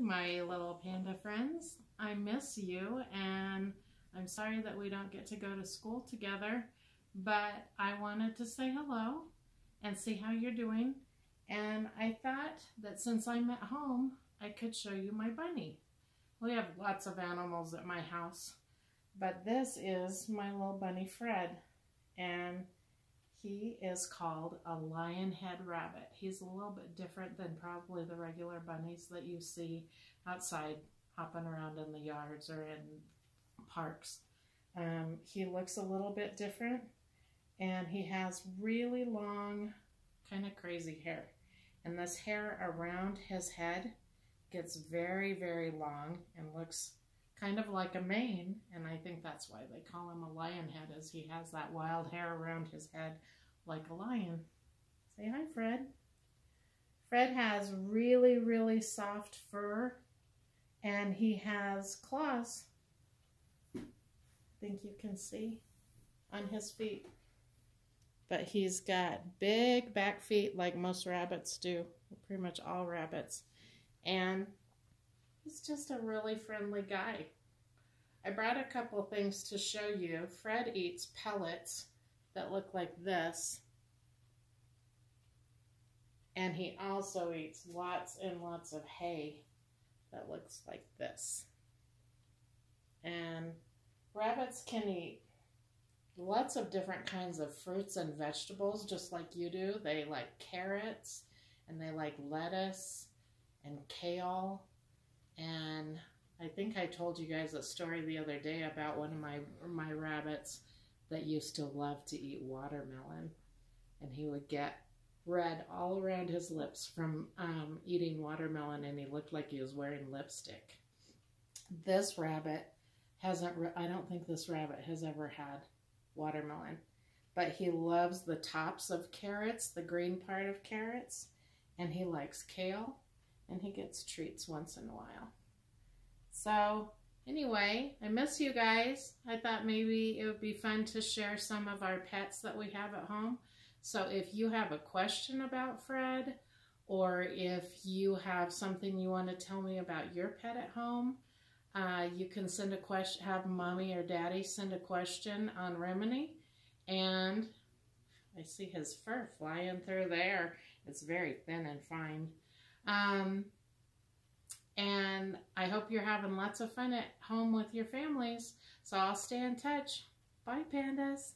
my little panda friends. I miss you and I'm sorry that we don't get to go to school together, but I wanted to say hello and see how you're doing. And I thought that since I'm at home, I could show you my bunny. We have lots of animals at my house, but this is my little bunny Fred. And he is called a lionhead rabbit. He's a little bit different than probably the regular bunnies that you see outside hopping around in the yards or in parks. Um, he looks a little bit different and he has really long, kind of crazy hair. And this hair around his head gets very, very long and looks kind of like a mane, and I think that's why they call him a lion head, as he has that wild hair around his head like a lion. Say hi, Fred. Fred has really, really soft fur, and he has claws. I think you can see on his feet. But he's got big back feet like most rabbits do, pretty much all rabbits. And he's just a really friendly guy. I brought a couple things to show you. Fred eats pellets that look like this. And he also eats lots and lots of hay that looks like this. And rabbits can eat lots of different kinds of fruits and vegetables just like you do. They like carrots and they like lettuce and kale and I think I told you guys a story the other day about one of my my rabbits that used to love to eat watermelon, and he would get red all around his lips from um, eating watermelon, and he looked like he was wearing lipstick. This rabbit hasn't. I don't think this rabbit has ever had watermelon, but he loves the tops of carrots, the green part of carrots, and he likes kale, and he gets treats once in a while. So anyway, I miss you guys. I thought maybe it would be fun to share some of our pets that we have at home. So if you have a question about Fred, or if you have something you want to tell me about your pet at home, uh, you can send a question, have mommy or daddy send a question on Remini. And I see his fur flying through there. It's very thin and fine. Um, and I hope you're having lots of fun at home with your families. So I'll stay in touch. Bye, pandas.